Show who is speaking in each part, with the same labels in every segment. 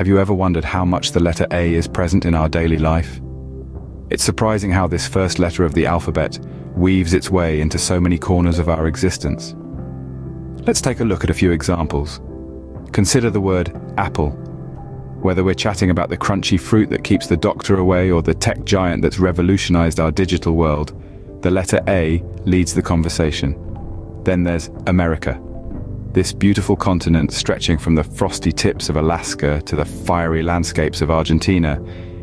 Speaker 1: Have you ever wondered how much the letter A is present in our daily life? It's surprising how this first letter of the alphabet weaves its way into so many corners of our existence. Let's take a look at a few examples. Consider the word apple. Whether we're chatting about the crunchy fruit that keeps the doctor away or the tech giant that's revolutionized our digital world, the letter A leads the conversation. Then there's America. This beautiful continent stretching from the frosty tips of Alaska to the fiery landscapes of Argentina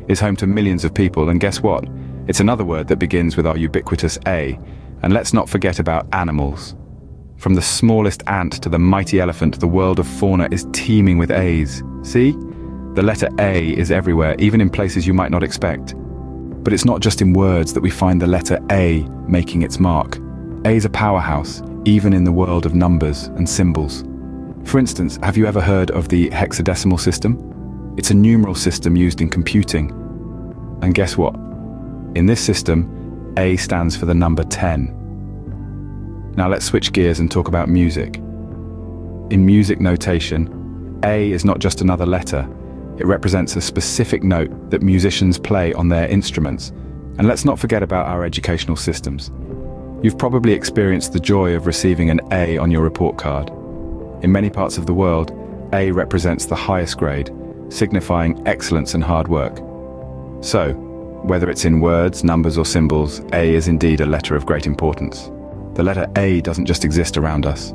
Speaker 1: is home to millions of people and guess what? It's another word that begins with our ubiquitous A. And let's not forget about animals. From the smallest ant to the mighty elephant, the world of fauna is teeming with A's. See? The letter A is everywhere, even in places you might not expect. But it's not just in words that we find the letter A making its mark. A is a powerhouse, even in the world of numbers and symbols. For instance, have you ever heard of the hexadecimal system? It's a numeral system used in computing. And guess what? In this system, A stands for the number 10. Now let's switch gears and talk about music. In music notation, A is not just another letter. It represents a specific note that musicians play on their instruments. And let's not forget about our educational systems. You've probably experienced the joy of receiving an A on your report card. In many parts of the world, A represents the highest grade, signifying excellence and hard work. So, whether it's in words, numbers or symbols, A is indeed a letter of great importance. The letter A doesn't just exist around us.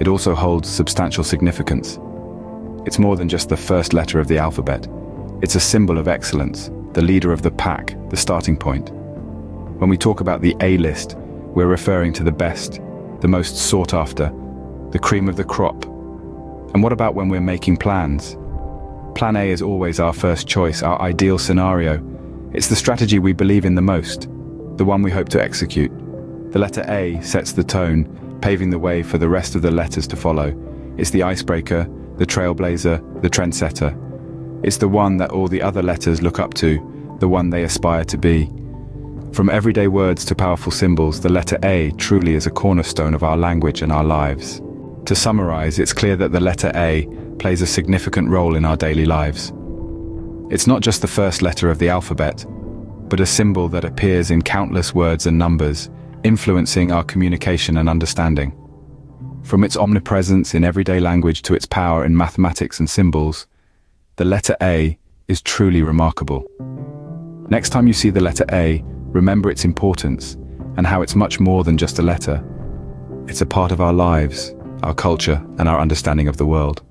Speaker 1: It also holds substantial significance. It's more than just the first letter of the alphabet. It's a symbol of excellence, the leader of the pack, the starting point. When we talk about the A-list, we're referring to the best, the most sought after, the cream of the crop. And what about when we're making plans? Plan A is always our first choice, our ideal scenario. It's the strategy we believe in the most, the one we hope to execute. The letter A sets the tone, paving the way for the rest of the letters to follow. It's the icebreaker, the trailblazer, the trendsetter. It's the one that all the other letters look up to, the one they aspire to be. From everyday words to powerful symbols, the letter A truly is a cornerstone of our language and our lives. To summarize, it's clear that the letter A plays a significant role in our daily lives. It's not just the first letter of the alphabet, but a symbol that appears in countless words and numbers, influencing our communication and understanding. From its omnipresence in everyday language to its power in mathematics and symbols, the letter A is truly remarkable. Next time you see the letter A, remember its importance and how it's much more than just a letter. It's a part of our lives, our culture, and our understanding of the world.